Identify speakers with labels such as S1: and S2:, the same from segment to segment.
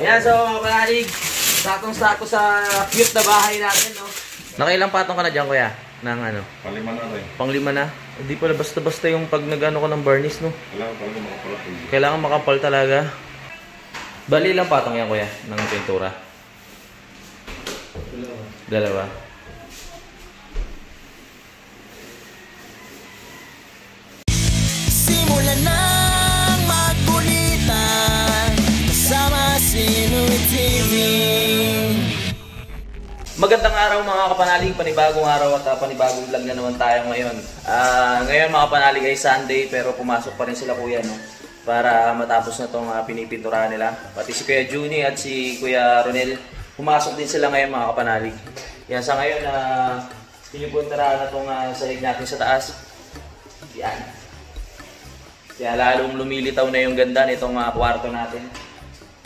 S1: Ayan, so mga panalig, sakong-sako sa cute na bahay natin, no? Nakailang patong ka na dyan, kuya? Ng ano?
S2: Palima na rin.
S1: Panglima na? Hindi pala basta-basta yung pag nag-ano ko ng varnish, no?
S2: Kailangan talaga makapalatid.
S1: Kailangan makapal talaga. Bali lang patong yan, kuya, ng pintura. Dalawa.
S3: Simulan nang
S1: Magandang araw mga kapanalig, panibagong araw at uh, panibagong vlog na naman tayo ngayon. Ah, ngayon mga kapanalig ay Sunday pero pumasok pa rin sila kuya no para matapos na tong uh, pinipinturahan nila. Pati si Kuya Juni at si Kuya Ronel pumasok din sila ngayon mga kapanalig. Yan sa ngayon na uh, pinipunturahan na tong uh, sahig natin sa taas. Yan. Kaya lalong lumilitaw na yung ganda nitong uh, kwarto natin.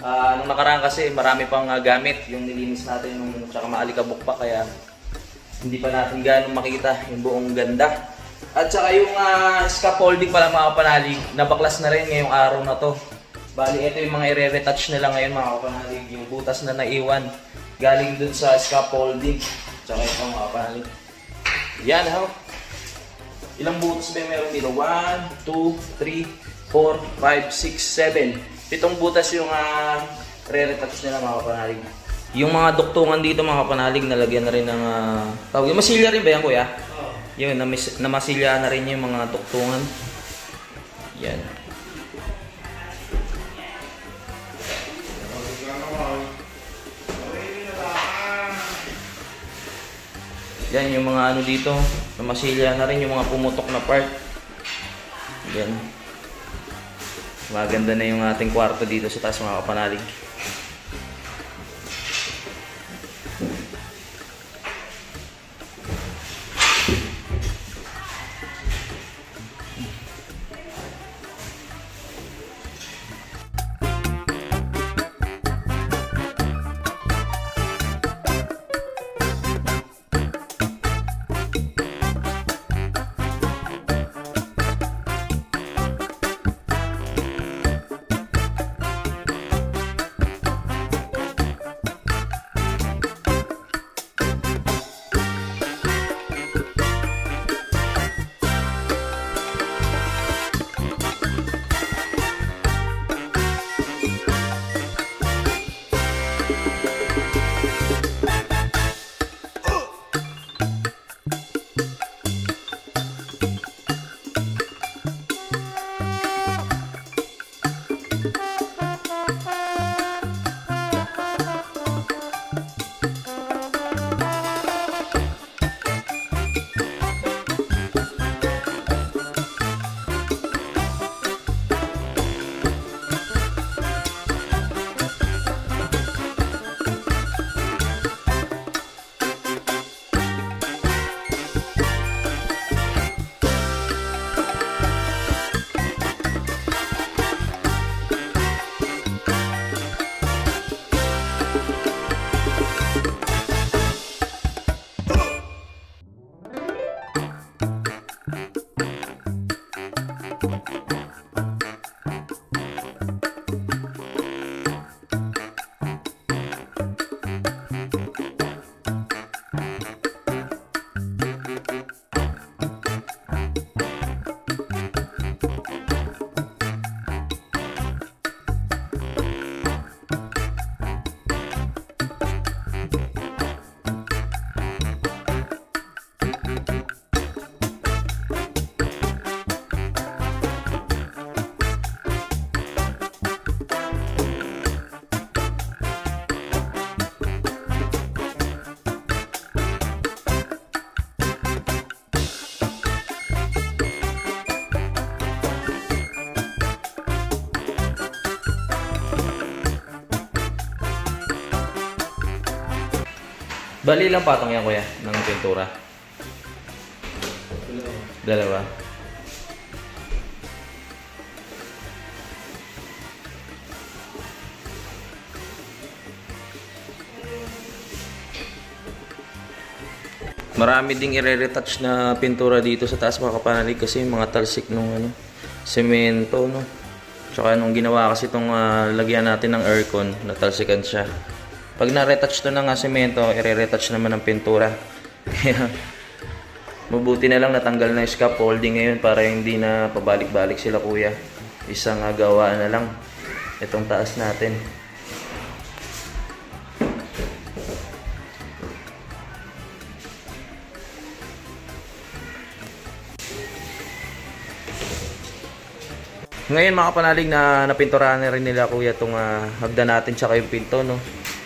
S1: Ah, nung nakaraan kasi marami pang ah, gamit yung nilinis natin nung tsaka maalikabok pa kaya hindi pa natin gano'ng makita yung buong ganda. At saka yung uh, scaffolding pala mga kapanalig, nabaklas na rin ngayong araw na to. Bali, ito yung mga i-retouch nila ngayon mga kapanalig, yung butas na naiwan galing dun sa scaffolding. Tsaka ito mga kapanalig. Yan ha. Ilang butas ba meron dito? 1, 2, 3, 4, 5, 6, 7. Pitong butas yung uh, re-retouch nila mga kapanalig. Yung mga duktungan dito mga kapanalig, nalagyan na rin ng... Uh, tawag yun. Masilya rin ba yan kuya? Oo. Yun, namis, namasilya na rin yung mga duktungan. Yan. Yan yung mga ano dito, namasilya na rin yung mga pumutok na part. Yan. Maganda na yung ating kwarto dito sa taas mga kapanalig. Bali lang patong yan kuya ng pintura. Dalawa. Marami ding i-retouch na pintura dito sa taas mga kapanalig kasi yung mga talsik nung ano, semento no. Tsaka nung ginawa kasi itong ah, lagyan natin ng aircon, natalsikan siya. Pag na-retouch to ng semento, i-retouch naman ng pintura. Kaya, mabuti na lang natanggal na yung scaffolding ngayon para hindi na pabalik-balik sila kuya. Isang ah, gawa na lang itong taas natin. Ngayon mga kapanalig na napinturahan na rin nila kuya itong ah, hagdan natin tsaka yung pinto no.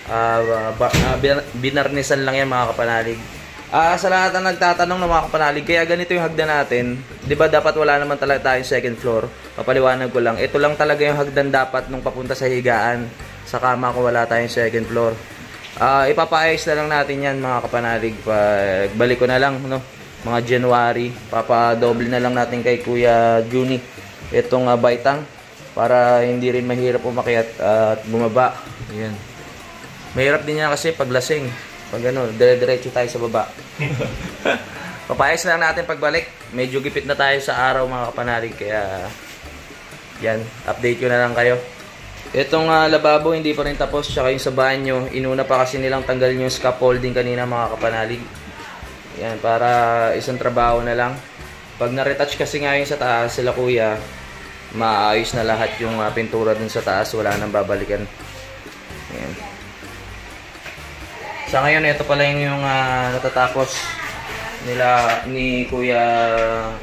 S1: Ah, ba, bin- binarnisan lang yan mga kapanalig. Ah, sa lahat ng nagtatanong ng mga kapanalig, kaya ganito yung hagdan natin. ba dapat wala naman talaga tayong second floor? Papaliwanag ko lang. Ito lang talaga yung hagdan dapat nung papunta sa higaan. Sa kama ko wala tayong second floor. Ah, ipapaayos na lang natin 'yan mga kapanalig. Pag balik ko na lang no. Mga January, papadoble na lang natin kay Kuya Juni itong uh, baitang para hindi rin mahirap umakyat at bumaba. Ayan. Mahirap din yan kasi pag lasing. Pag ano, dire-diretso tayo sa baba. Papayos lang natin pagbalik. Medyo gipit na tayo sa araw mga kapanalig kaya yan, update ko na lang kayo. Itong ah, lababo hindi pa rin tapos tsaka yung sa banyo, inuna pa kasi nilang tanggalin yung scaffolding kanina mga kapanalig. Yan, para isang trabaho na lang. Pag na-retouch kasi nga yung sa taas sila kuya, maayos na lahat yung ah, pintura dun sa taas, wala nang babalikan. Ayan. Sa ngayon, ito pala yung, yung ah, natatapos nila ni Kuya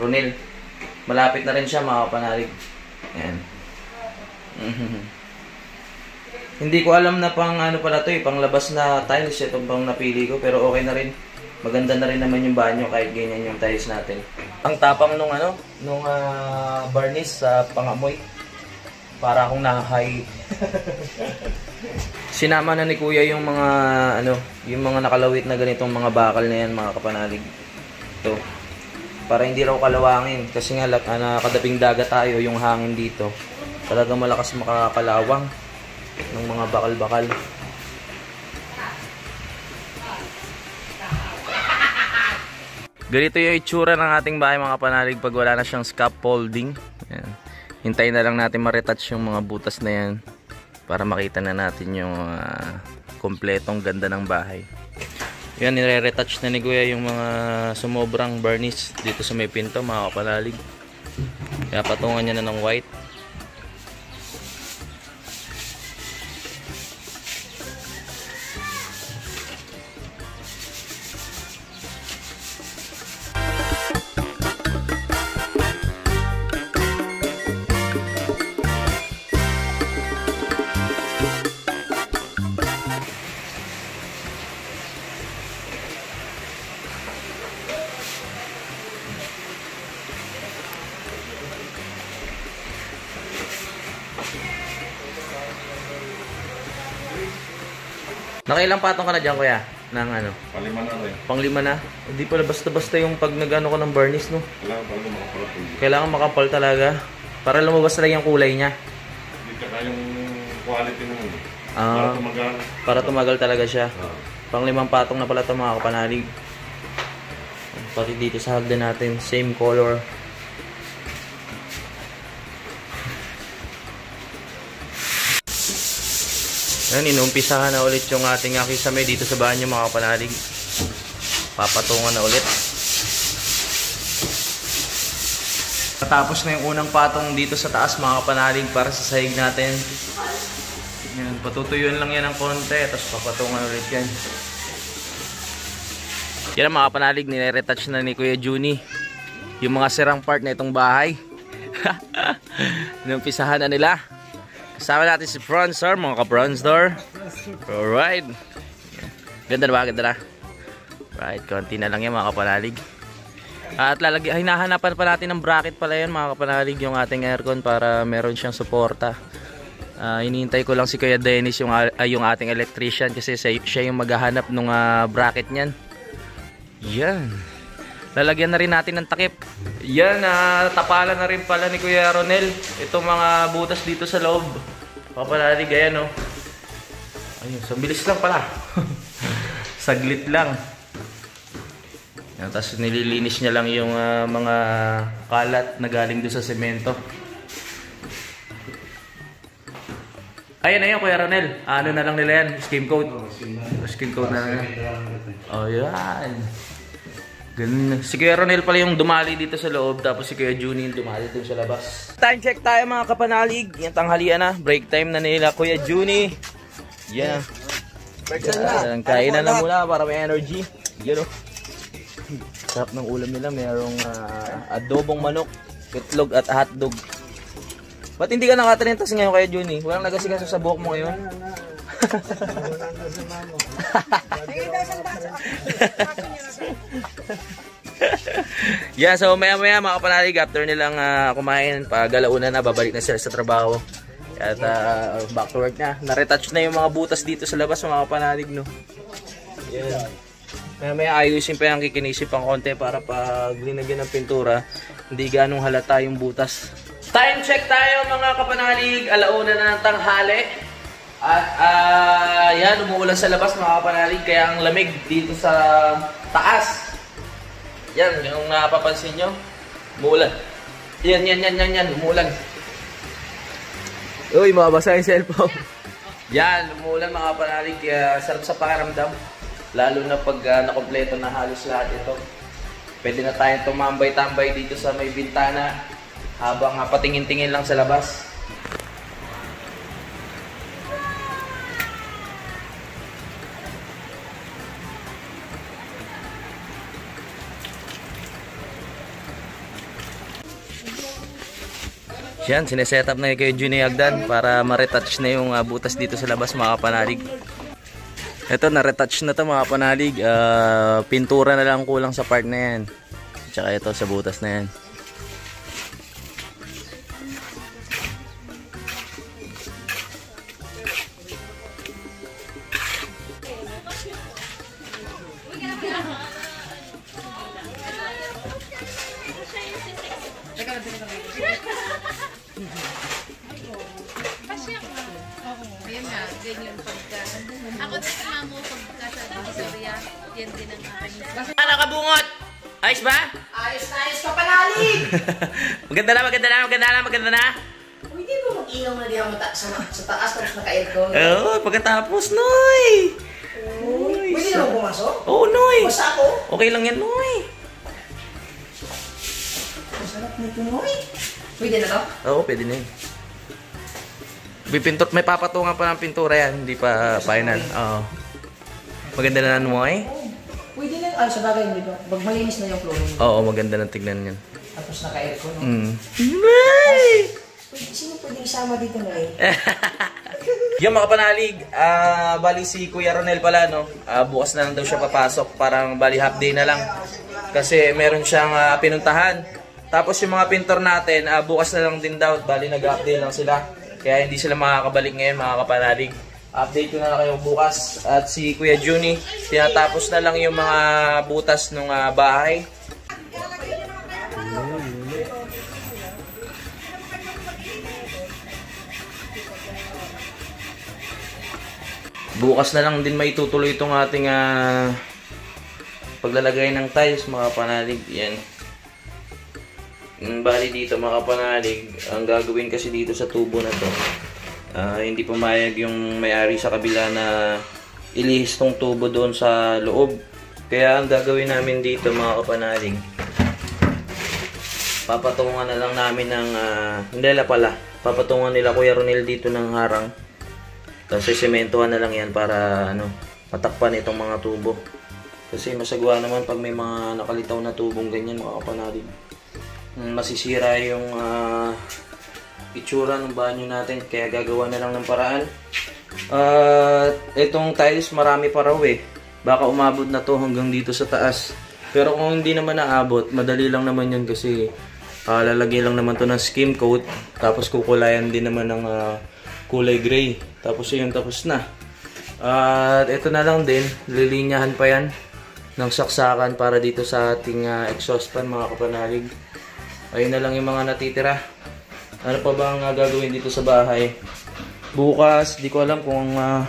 S1: Ronel. Malapit na rin siya mga. Ayan. Hindi ko alam na pang ano pala to eh, pang labas na tiles itong pang napili ko pero okay na rin. Maganda na rin naman yung banyo kahit ganyan yung tiles natin. Ang tapang nung ano, nung ah, varnish sa pangamoy. Para akong nahay. Sinama na ni Kuya yung mga ano, yung mga nakalawit na ganitong mga bakal na yan, mga kapanalig. Ito. Para hindi raw kalawangin kasi nga lak, ah, nakadaping dagat tayo yung hangin dito. Talagang malakas makakalawang ng mga bakal-bakal. Ganito yung itsura ng ating bahay mga panalig pag wala na siyang scaffolding. Ayan. Hintayin na lang natin ma-retouch yung mga butas na yan para makita na natin yung ah, kompletong ganda ng bahay. Yan, nire-retouch na ni Kuya yung mga sumobrang varnish dito sa may pinto mga. Kaya patungan niya na ng white. Nakailang patong ka na dyan, Kuya? Ng ano?
S2: Palima na rin.
S1: Panglima na? Hindi pala basta-basta yung pag nagano ko ng varnish, no?
S2: Kailangan makapulot hindi.
S1: Kailangan makapal talaga. Para lumabas talaga yung kulay niya.
S2: Hindi ka yung quality ng.
S1: Ah.
S2: Para tumagal.
S1: Para tumagal talaga siya.
S2: Ah.
S1: Panglimang patong na pala ito mga kapanalig. Pati dito sa hagdan natin, same color. Yan, inumpisahan na ulit yung ating akisame dito sa banyo mga kapanalig. Papatungan na ulit. Natapos na yung unang patong dito sa taas mga kapanalig para sa sahig natin. Yan, patutuyuan lang yan ng konti, tapos papatungan ulit yan. Yan mga panalig, nire-retouch na ni Kuya Juni. Yung mga sirang part na itong bahay. Inumpisahan na nila. Kasama natin si Bronzer, mga ka-Bronzer. Alright. Ganda na ba? Ganda na. Right, konti na lang yan mga kapanalig. At lalagyan, hinahanapan pa natin ng bracket pala yan mga kapanalig yung ating aircon para meron siyang suporta. Ah, hinihintay ko lang si Kuya Dennis yung, ah, yung ating electrician kasi siya, yung maghahanap ng bracket niyan. Yan. Lalagyan na rin natin ng takip. Yan, ah, tapalan na rin pala ni Kuya Ronel. Itong mga butas dito sa loob. Papalalig, ayan oh. Ayun, sa bilis lang pala. Saglit lang. Yan, tapos nililinis niya lang yung ah, mga kalat na galing doon sa semento. Ayan na yun, Kuya Ronel. Ano na lang nila yan? Skim coat. Skim coat na lang yan. Oh, yan. Ganun. Si Kuya Ronel pala yung dumali dito sa loob, tapos si Kuya Juni yung dumali dito sa labas. Time check tayo mga kapanalig. Yan tanghalian na. Break time na nila Kuya Juni. Yan. Yan. Kain na lang muna para may energy. Yan o. Sarap ng ulam nila. Merong ah, adobong manok, itlog at hotdog. Ba't hindi ka nakatrentas ngayon kaya Juni? Walang nagasigaso sa buhok mo ngayon? Yeah, so maya maya mga kapanalig, after nilang ah, kumain, pag alauna na, babalik na sila sa trabaho. At ah, back to work na. Naretouch na yung mga butas dito sa labas mga kapanalig, no? Yan. Maya maya ayusin pa yung kikinisip pang konti para pag linagyan ng pintura, hindi ganong halata yung butas. Time check tayo mga kapanalig, alauna na ng tanghali. At ah, yan, umuulan sa labas mga kapanalig, kaya ang lamig dito sa taas. Yan, yung napapansin nyo, umuulan. Yan, yan, yan, yan, yan, umuulan. Uy, mabasa yung cellphone. yan, umuulan mga kapanalig, kaya sarap sa pakiramdam. Lalo na pag ah, nakompleto na halos lahat ito. Pwede na tayong tumambay-tambay dito sa may bintana habang ah, patingin-tingin lang sa labas. Yan, sineset up na kay Juni Agdan para ma-retouch na yung ah, butas dito sa labas mga panalig. Ito, na-retouch na to mga panalig. Ah, pintura na lang kulang sa part na yan. Tsaka ito sa butas na yan.
S4: Yan din ang aking
S1: Ano kabungot? Ayos ba?
S5: Ayos na ayos ka panalig!
S1: maganda na, maganda na, maganda na, maganda na.
S5: Pwede mo mag-ilaw na diyan mo ta sa, sa taas tapos naka-aircon.
S1: Oo, pagkatapos, Noy.
S5: Pwede na pumasok?
S1: Oo, Noy.
S5: Basta ako?
S1: Okay lang yan, Noy.
S5: Masarap nito eh. Pwede na to?
S1: Oo, pwede na yun. May, pintur may papatungan pa ng pintura yan, hindi pa final. Oo. Maganda na mo eh.
S5: Pwede na. Ay, sa bagay, hindi ba? Pag malinis na yung flooring.
S1: Oo, maganda na tignan yan.
S5: Tapos naka-aircon. No?
S1: Mm.
S5: Pwede, sino pwede isama dito na eh?
S1: Yung mga panalig, ah bali si Kuya Ronel pala, no? Ah, bukas na lang daw siya papasok, parang bali half day na lang. Kasi meron siyang ah, pinuntahan. Tapos yung mga pintor natin, ah, bukas na lang din daw, bali nag-half day lang sila. Kaya hindi sila makakabalik ngayon, mga kapanalig. Update ko na lang kayo bukas. At si Kuya Juni, tinatapos na lang yung mga butas ng bahay. Bukas na lang din maitutuloy itong ating ah, paglalagay ng tiles mga panalig. Yan. Bali dito mga panalig, ang gagawin kasi dito sa tubo na to, ah, hindi pumayag yung may-ari sa kabila na ilihis tong tubo doon sa loob. Kaya ang gagawin namin dito mga kapanalig, papatungan na lang namin ng, ah, hindi la pala, papatungan nila Kuya Ronel dito ng harang. Tapos sementohan na lang yan para ano, matakpan itong mga tubo. Kasi masagwa naman pag may mga nakalitaw na tubong ganyan mga kapanalig. Masisira yung ah, itsura ng banyo natin kaya gagawa na lang ng paraan. At itong tiles marami pa raw eh. Baka umabot na to hanggang dito sa taas. Pero kung hindi naman naabot, madali lang naman yun kasi ah, lalagay lang naman to ng skim coat. Tapos kukulayan din naman ng ah, kulay gray. Tapos yun, tapos na. At ito na lang din, lilinyahan pa yan ng saksakan para dito sa ating ah, exhaust fan mga kapanalig. Ayun na lang yung mga natitira. Ano pa bang ah, gagawin dito sa bahay? Bukas, di ko alam kung ah,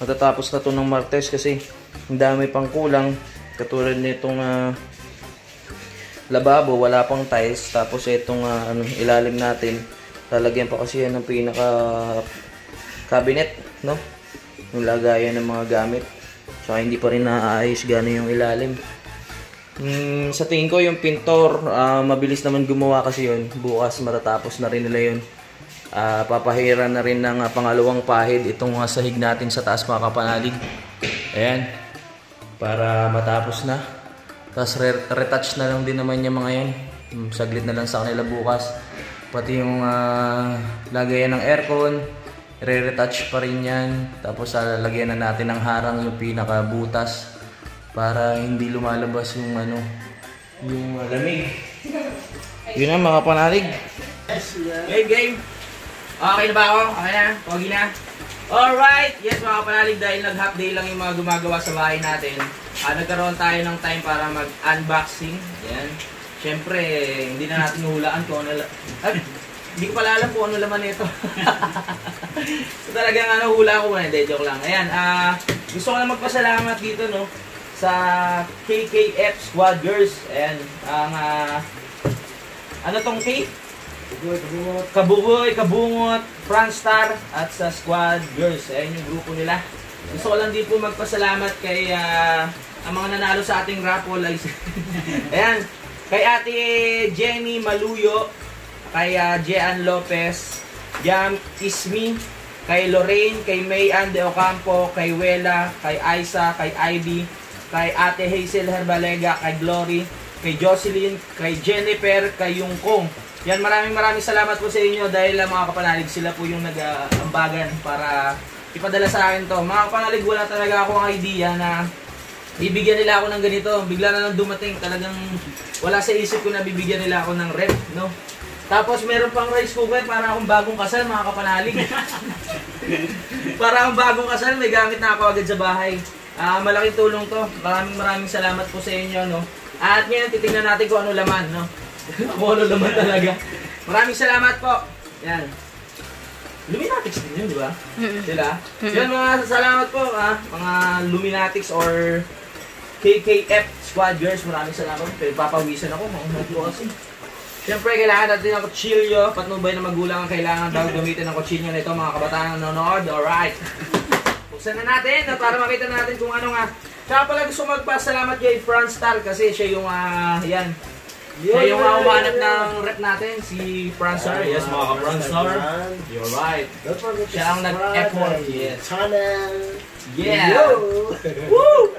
S1: matatapos na to ng Martes kasi ang dami pang kulang. Katulad nitong ah, lababo, wala pang tiles. Tapos itong ah, ano, ilalim natin, lalagyan pa kasi yan ng pinaka cabinet, no? Yung lagayan ng mga gamit. Tsaka hindi pa rin naaayos gano'n yung ilalim. Mm, sa tingin ko yung pintor, ah, mabilis naman gumawa kasi yun. Bukas matatapos na rin nila yun. Ah, papahiran na rin ng ah, pangalawang pahid itong mga sahig natin sa taas mga kapanalig. Ayan. Para matapos na. Tapos re- retouch na lang din naman yung mga yan. Mm, saglit na lang sa kanila bukas. Pati yung ah, lagayan ng aircon, re-retouch pa rin yan. Tapos ah, lagyan na natin ng harang yung pinakabutas para hindi lumalabas yung ano, yung lamig. Yun na mga panalig. Game, game. Okay na ba ako? Okay na? Pogi na? Alright! Yes mga kapanalig, dahil nag-half day lang yung mga gumagawa sa bahay natin, ah, nagkaroon tayo ng time para mag-unboxing. Yan. Siyempre, hindi na natin hulaan kung ano... la- Ay, hindi ko pala alam kung ano laman nito. so talagang ano, hula ko muna. Hindi, joke lang. Ayan, ah, gusto ko na magpasalamat dito, no, sa KKF Squad Girls. Ayan, ang, ah, ano tong K? Kabugoy, Kabungot, Franstar, at sa Squad Girls. Ayan yung grupo nila. Gusto ko lang din po magpasalamat kay ah, ang mga nanalo sa ating raffle. Ay, Ayan, kay ate Jenny Maluyo, kay uh, Jean Lopez, Jam Ismi, kay Lorraine, kay May Ann De Ocampo, kay Wela, kay Aisa, kay Ivy, kay ate Hazel Herbalega, kay Glory, kay Jocelyn, kay Jennifer, kay Yungkong. Yan, maraming maraming salamat po sa inyo dahil uh, mga kapanalig sila po yung nag-ambagan para ipadala sa akin to. Mga kapanalig, wala talaga akong idea na bibigyan nila ako ng ganito. Bigla na lang dumating. Talagang wala sa isip ko na bibigyan nila ako ng rep, no? Tapos meron pang rice cooker para akong bagong kasal, mga kapanalig. para akong bagong kasal, may gamit na ako agad sa bahay. Ah, malaking tulong to. Maraming maraming salamat po sa inyo, no? At ngayon, titingnan natin kung ano laman, no? kung ano laman talaga. Maraming salamat po. Yan. Luminatics din yun, di ba? Sila. Yan mga salamat po, ah, mga Luminatics or KKF Squad Girls. Maraming salamat. Pero papawisan ako, maunod ko kasi. Siyempre, kailangan natin ng kutsilyo. Patnubay na magulang ang kailangan daw gamitin ng kutsilyo na ito, mga kabataan nanonood. Alright. Buksan na natin na para makita natin kung ano nga. Tsaka pala gusto magpasalamat kay Franz Star kasi siya yung, ah, yan. Siya yung uh, umanap ng rep natin, si Franz Star. Yes, mga ka-Franz Star. You're right. Siya ang nag-effort. Yes.
S5: Channel.
S1: Yeah!
S5: Yo!
S1: Woo!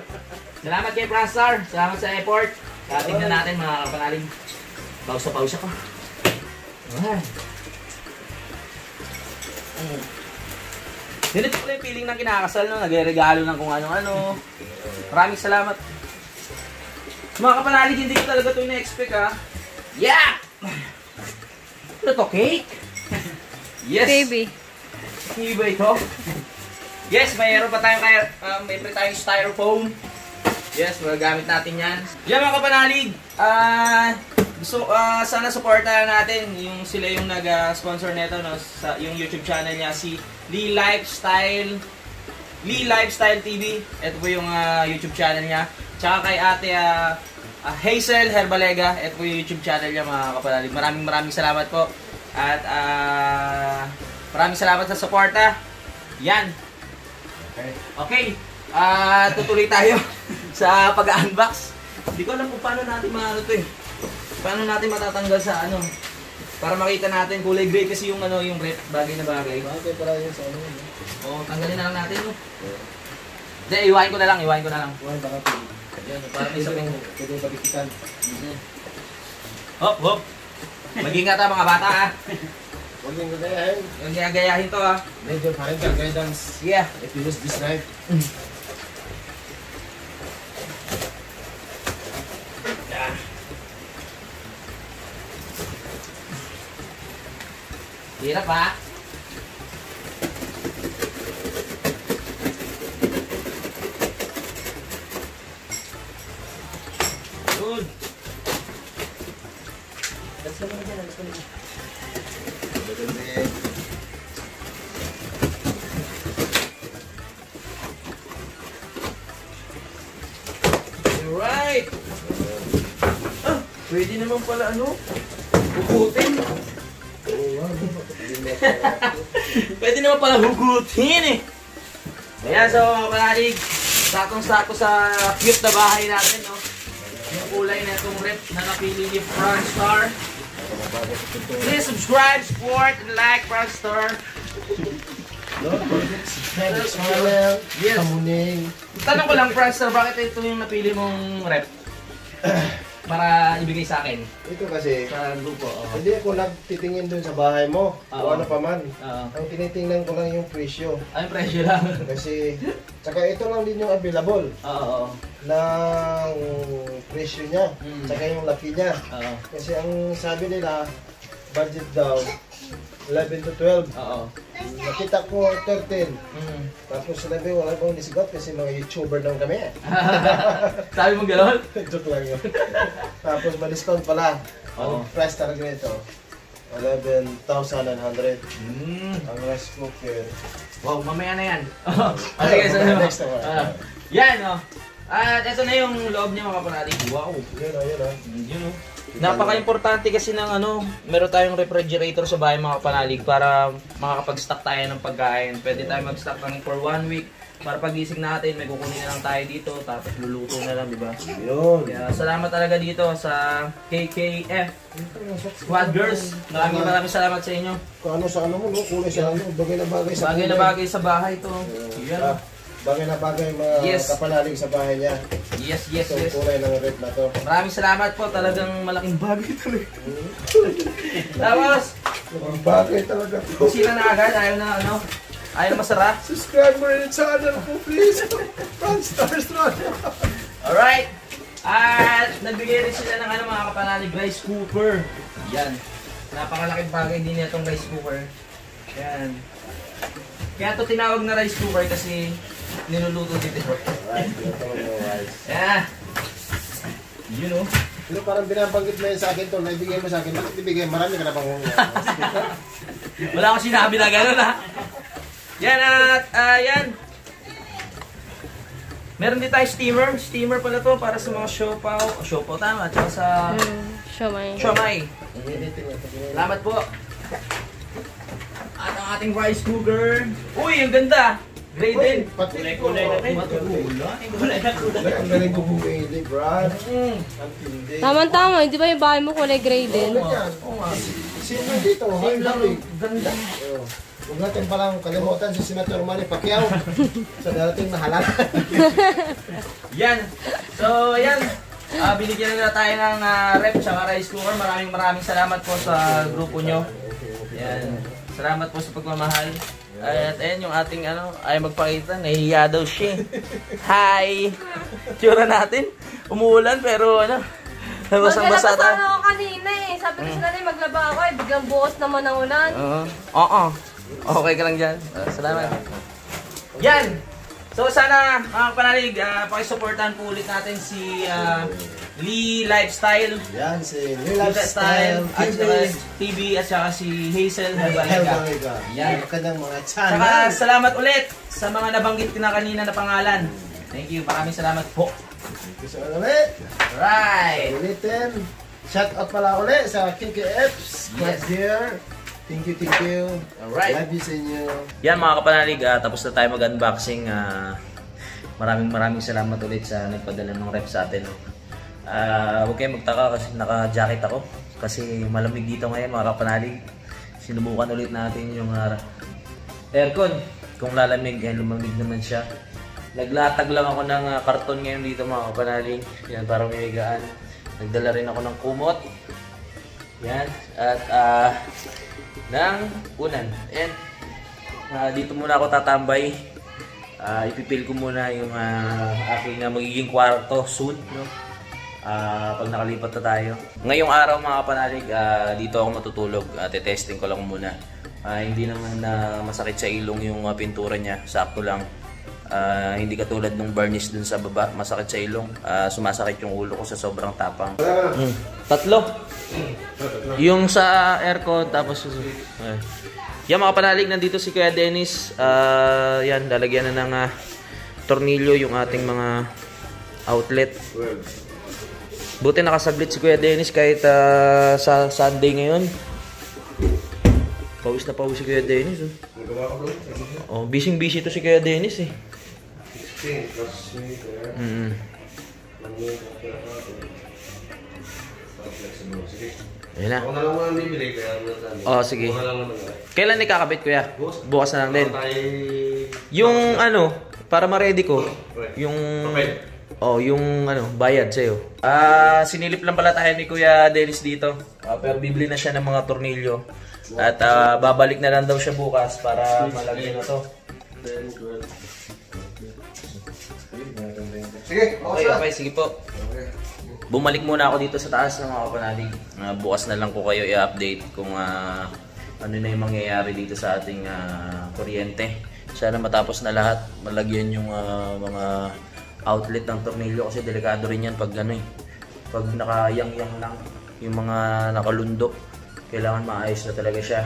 S1: Salamat kay Franstar. Salamat sa effort. Kaya tingnan natin mga kapanalig. Pausa-pausa ko. Alright. Ganito pala yung feeling ng kinakasal no? Nagre-regalo ng kung ano-ano. Maraming salamat. Mga kapanalig, hindi ko talaga ito ina-expect ha. Yeah! Ano to, cake? Yes!
S4: Baby.
S1: Hindi ba ito? Yes, mayroon pa tayong kaya, uh, may pa tayong styrofoam. Yes, magagamit natin yan. Yan mga kapanalig, ah, gusto, ah, sana supportahan natin yung sila yung nag-sponsor nito no, sa yung YouTube channel niya, si Lee Lifestyle, Lee Lifestyle TV. Ito po yung ah, YouTube channel niya. Tsaka kay ate ah, ah, Hazel Herbalega, ito po yung YouTube channel niya mga kapanalig. Maraming maraming salamat po. At ah, maraming salamat sa suporta. Yan. Okay. Ah, tutuloy tayo sa pag-unbox. Hindi ko alam kung paano natin maano to eh. Paano natin matatanggal sa ano. Para makita natin kulay gray kasi yung ano yung rep bagay na bagay.
S5: Bakit pala yun sa ano? no?
S1: Oo, tanggalin na lang natin no. Hindi, iwain ko na lang, iwain ko na lang.
S5: Why baka pwede?
S1: Yan, para may sabing.
S5: Pwede pabikitan.
S1: Hop, hop. Mag-ingat ha mga bata ha.
S5: Huwag niyong gagayahin.
S1: Yung gagayahin to ha.
S5: Major parental guidance.
S1: Yeah.
S5: If you use this knife.
S1: Hirap ha. Good.
S5: Let's go na dyan. Let's go na dyan.
S1: Alright. Ah, pwede naman pala ano, puputin. Pwede naman pala hugutin eh. Ayan, so mga panalig, sakong-sako sa cute na bahay natin, no? Yung kulay na itong rep na napili ni Franstar. Please subscribe, support, and like Franstar.
S6: Channel,
S1: Yes.
S6: Kamuning.
S1: Tanong ko lang, Franstar, bakit ito yung napili mong rep? Para ibigay sa akin.
S6: Ito kasi,
S1: Sa grupo. Oh.
S6: hindi ako nagtitingin dun sa bahay mo.
S1: Oo.
S6: Kung ano pa man.
S1: Oo.
S6: Ang tinitingnan ko lang yung presyo.
S1: Ay, presyo lang.
S6: Kasi, tsaka ito lang din yung available
S1: Oo.
S6: ng presyo niya.
S1: Mm.
S6: Tsaka yung laki niya.
S1: Oo.
S6: Kasi ang sabi nila, budget daw, 11 to 12.
S1: Oo.
S6: Nakita ko 13.
S1: Mm.
S6: Tapos sinabi, wala pang disigot kasi mga YouTuber naman kami.
S1: Sabi mo gano'n?
S6: Joke lang yun. Tapos ma-discount pala.
S1: Oo.
S6: Ang price talaga nito, 11,900.
S1: Mm.
S6: Ang rice cooker.
S1: Wow, mamaya na yan.
S6: Ay,
S1: Okay, so,
S6: mamaya, next time.
S1: Ah, yan, oh. At ito na yung loob niya mga kapanalig. Wow.
S6: Yun o, yun o.
S1: Yun, oh. Napaka-importante kasi ng ano, meron tayong refrigerator sa bahay mga kapanalig para makakapag-stock tayo ng pagkain. Pwede tayo mag-stock ng for one week para pagising natin, may kukunin na lang tayo dito, tapos luluto na lang, di ba?
S6: Yun.
S1: Kaya salamat talaga dito sa KKF Squad Girls. Maraming maraming salamat sa inyo.
S6: Kung ano sa ano mo, no? kulay sa ano, bagay na bagay sa
S1: Bagay na bagay sa bahay to. Yan.
S6: Bagay na bagay mga
S1: Yes.
S6: kapanalig sa bahay niya.
S1: Yes, yes,
S6: Itong
S1: yes.
S6: kulay ng red na to.
S1: Maraming salamat po. Talagang malaking bagay talaga. Tapos,
S6: Ang bagay talaga to.
S1: kusina na agad. Ayaw na ano. Ayaw na masara.
S6: Subscribe mo rin sa channel ko, please. Stars na.
S1: Alright. At nagbigay rin sila ng ano mga kapanalig rice cooker. Yan. Napakalaking bagay din itong rice cooker. Yan. Kaya to tinawag na rice cooker kasi niluluto dito.
S6: Right, ito yung rice.
S1: Yeah. You know.
S6: Pero parang binabanggit mo yun sa akin to, naibigay mo sa akin. Bakit ibigay? Marami ka na bang
S1: Wala akong sinabi na gano'n ha. Yan at ah, yan. Meron din tayo steamer. Steamer pala to para sa mga siopaw. Siopaw tama. At saka sa
S7: Siomay.
S1: siomay. Salamat po. At ang ating rice cooker. Uy, ang ganda. Graded.
S6: Pati
S1: Kulay-kulay na rin. Kulay na kulay.
S6: Ang galing ko bumili, Brad.
S7: Tama-tama, di ba yung bahay mo kulay?
S6: Ano yan?
S1: Oo nga.
S6: Sino dito?
S1: Same lang. Ganda.
S6: Oh. Huwag natin palang kalimutan si Senator Manny Pacquiao sa darating na halal.
S1: Yan. So, yan. Ah, binigyan na tayo ng ah, rep sa rice cooker. Maraming maraming salamat po sa grupo nyo. Yan. Salamat po sa pagmamahal. At ayan yung ating ano, ay magpakita. Nahihiya daw siya. Hi! Tsura natin. Umuulan pero ano,
S7: Maglaba
S1: tayo.
S7: sana ako kanina eh. Sabi ko sa nanay, maglaba ako eh. Biglang buhos naman ang ulan.
S1: Oo. Oo. Okay ka lang dyan. Ah, salamat. Yan! So sana mga panalig, uh, pakisuportahan po ulit natin si ah, Lee Lifestyle.
S6: Yan si New
S1: Lifestyle, at saka
S6: TV.
S1: At saka si Hazel
S6: Helga
S1: Herbaliga.
S6: Vega.
S1: Yan.
S6: Kanyang mga
S1: Saka
S6: channel.
S1: salamat ulit sa mga nabanggit ko na kanina na pangalan. Thank you. Maraming salamat po.
S6: Gusto ko ulit.
S1: Right.
S6: Ulitin. Shout out pala ulit sa KKF. Squad
S1: Yes.
S6: here. Thank you, thank you.
S1: Alright.
S6: Love you sa inyo.
S1: Yan mga kapanalig, ah, tapos na tayo mag-unboxing. ah, maraming maraming salamat ulit sa nagpadala ng rep sa atin. no. Ah, huwag kayong magtaka kasi naka-jacket ako. Kasi malamig dito ngayon mga kapanalig. Sinubukan ulit natin yung ah, aircon. Kung lalamig, eh, lumamig naman siya. Naglatag lang ako ng ah, karton ngayon dito mga kapanalig. Yan, para may. Nagdala rin ako ng kumot. Yan. At ah, ng unan. And Ah, dito muna ako tatambay. Ah, ipipil ko muna yung ah, aking ah, magiging kwarto soon, no? Ah, pag nakalipat na tayo. Ngayong araw mga kapanalig, ah, dito ako matutulog. at testing ko lang muna. Ah, hindi naman na masakit sa ilong yung ah, pintura niya. Sakto lang. Ah, hindi katulad nung varnish dun sa baba, masakit sa ilong. Ah, sumasakit yung ulo ko sa sobrang tapang. Mm. Tatlo. Yung sa aircon, tapos... Ay. Yan mga panalig, nandito si Kuya Dennis. Ah, yan, lalagyan na ng ah, tornilyo yung ating mga outlet. Buti nakasaglit si Kuya Dennis kahit ah, sa Sunday ngayon. Pawis na pawis si Kuya Dennis. Oh, oh busy busy to si Kuya Dennis eh.
S2: 16 plus
S1: Mm.
S2: Sige.
S1: Ayun na.
S2: Ako na lang mga bibili. Kaya ano na
S1: Oh, sige. Kailan ni kakabit kuya? Bukas na lang din.
S2: Tayo...
S1: Yung ano, para ma-ready ko, yung
S2: Papel.
S1: Oh, yung ano, bayad sa'yo. Ah, sinilip lang pala tayo ni Kuya Dennis dito. Ah, pero bibili na siya ng mga tornilyo. At ah, babalik na lang daw siya bukas para malagyan na to.
S2: 10, 12. Sige,
S1: Okay, okay, sige po. Bumalik muna ako dito sa taas ng mga kapanalig. Ah, bukas na lang ko kayo i-update kung ah, ano na yung mangyayari dito sa ating ah, kuryente. Sana matapos na lahat. Malagyan yung ah, mga outlet ng tornilyo kasi delikado rin yan pag ano eh. Pag nakayang-yang lang yung mga nakalundok, kailangan maayos na talaga siya.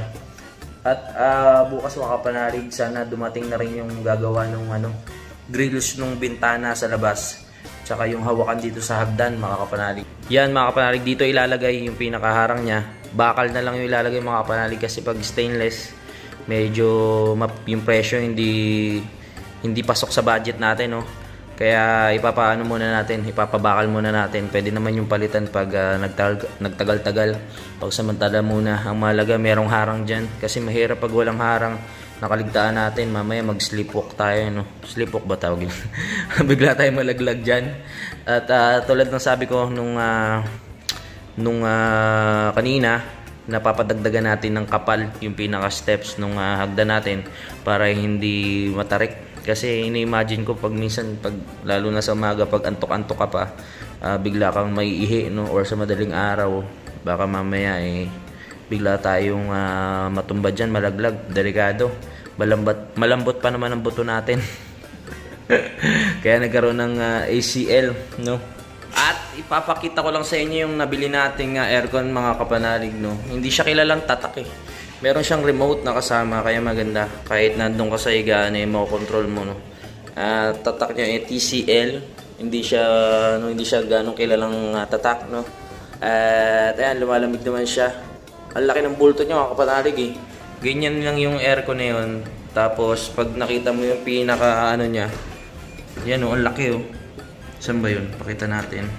S1: At ah, bukas mga kapanalig, sana dumating na rin yung gagawa ng ano, grills ng bintana sa labas. Tsaka yung hawakan dito sa hagdan, mga kapanalig. Yan, mga kapanalig, dito ilalagay yung pinakaharang niya. Bakal na lang yung ilalagay mga kapanalig kasi pag stainless, medyo yung presyo hindi hindi pasok sa budget natin, no. Kaya ipapaano muna natin, ipapabakal muna natin. Pwede naman yung palitan pag nagtagal- nagtagal-tagal. Pag samantala muna, ang mahalaga merong harang dyan. Kasi mahirap pag walang harang, nakaligtaan natin. Mamaya mag-sleepwalk tayo, no? Sleepwalk ba tawag yun? Bigla tayo malaglag dyan. At ah, tulad ng sabi ko nung, ah, nung ah, kanina, napapadagdagan natin ng kapal yung pinaka steps nung ah, hagdan natin para hindi matarik kasi ini-imagine ko pag minsan pag lalo na sa umaga pag antok-antok ka pa ah, bigla kang may ihi no or sa madaling araw baka mamaya eh bigla tayong ah, matumba diyan malaglag delikado malambot malambot pa naman ang buto natin kaya nagkaroon ng ah, ACL, no? At ipapakita ko lang sa inyo yung nabili nating ah, aircon mga kapanalig, no? Hindi siya kilalang tatak eh. Meron siyang remote na kasama, kaya maganda. Kahit nandun ka sa higaan, eh, makokontrol mo, no? Ah, tatak niya eh, TCL. Hindi siya, no, hindi siya ganong kilalang ah, tatak, no? At ayan, lumalamig naman siya. Ang laki ng bulto niya kapanalig eh. Ganyan lang yung aircon na yun. Tapos, pag nakita mo yung pinaka ano niya, yan oh, ang laki oh. Saan ba yun? Pakita natin.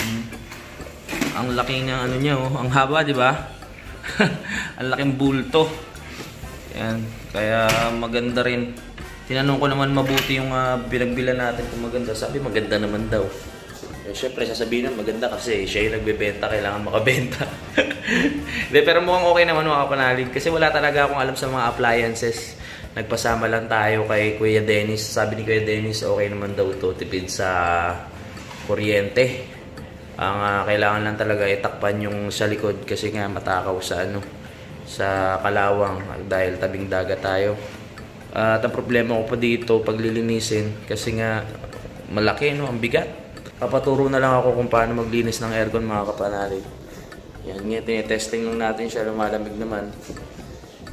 S1: Hmm. Ang laki ng ano niya oh. Ang haba, di ba? ang laking bulto. Yan. Kaya maganda rin. Tinanong ko naman mabuti yung uh, binagbilan natin kung maganda. Sabi maganda naman daw. Eh, syempre, sasabihin na maganda kasi siya yung nagbebenta, kailangan makabenta. De, pero mukhang okay naman mga kapanalig kasi wala talaga akong alam sa mga appliances. Nagpasama lang tayo kay Kuya Dennis. Sabi ni Kuya Dennis, okay naman daw to tipid sa kuryente. Ang ah, kailangan lang talaga itakpan yung sa likod kasi nga matakaw sa ano sa Kalawang dahil tabing dagat tayo. At ang problema ko pa dito paglilinisin kasi nga malaki no, ang bigat. Papaturo na lang ako kung paano maglinis ng aircon mga kapanalig. Yan, nga tinetesting lang natin siya, lumalamig naman.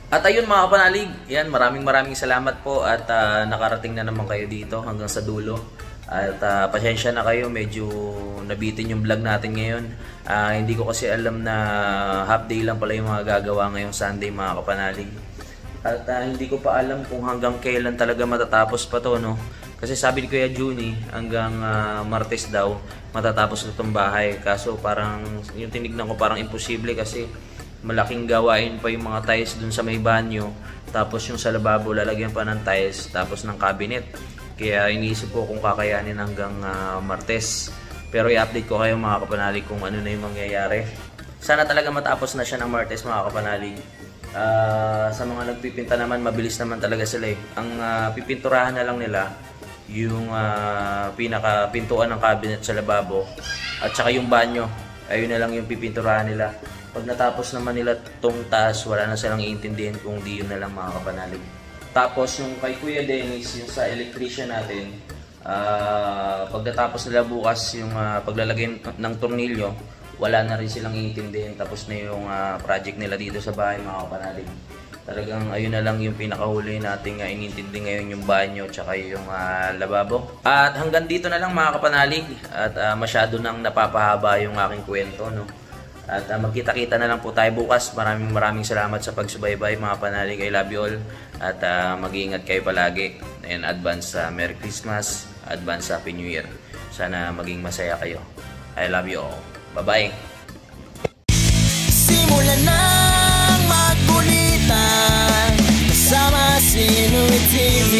S1: At ayun mga kapanalig, yan, maraming maraming salamat po at ah, nakarating na naman kayo dito hanggang sa dulo. At ah, pasensya na kayo, medyo nabitin yung vlog natin ngayon. Ah, hindi ko kasi alam na half day lang pala yung mga gagawa ngayong Sunday mga kapanalig. At ah, hindi ko pa alam kung hanggang kailan talaga matatapos pa to, no? Kasi sabi ni Kuya Juni, hanggang ah, Martes daw, matatapos na itong bahay. Kaso parang, yung tinignan ko parang imposible kasi malaking gawain pa yung mga tiles dun sa may banyo. Tapos yung sa lababo, lalagyan pa ng tiles, tapos ng cabinet. Kaya iniisip ko kung kakayanin hanggang ah, Martes. Pero i-update ko kayo mga kapanalig kung ano na yung mangyayari. Sana talaga matapos na siya ng Martes mga kapanalig. Ah, sa mga nagpipinta naman, mabilis naman talaga sila eh. Ang ah, pipinturahan na lang nila, yung ah, pinaka pintuan ng cabinet sa lababo at saka yung banyo. Ayun na lang yung pipinturahan nila. Pag natapos naman nila tong taas, wala na silang iintindihan kung di yun na lang mga kapanalig. Tapos yung kay Kuya Dennis, yung sa electrician natin, ah pagkatapos nila bukas yung ah, paglalagay ng tornilyo, wala na rin silang iintindihan. Tapos na yung ah, project nila dito sa bahay mga kapanalig. Talagang ayun na lang yung pinakahuli nating uh, inintindi ngayon yung banyo tsaka yung ah, lababo. At hanggang dito na lang mga kapanalig at ah, masyado nang napapahaba yung aking kwento no. At uh, magkita-kita na lang po tayo bukas. Maraming maraming salamat sa pagsubaybay mga panalig. I love you all. At uh, mag-iingat kayo palagi. And advance sa uh, Merry Christmas. Advance Happy New Year. Sana maging masaya kayo. I love you all. Bye-bye. Simulan ng magkulitan kasama si Louie TV.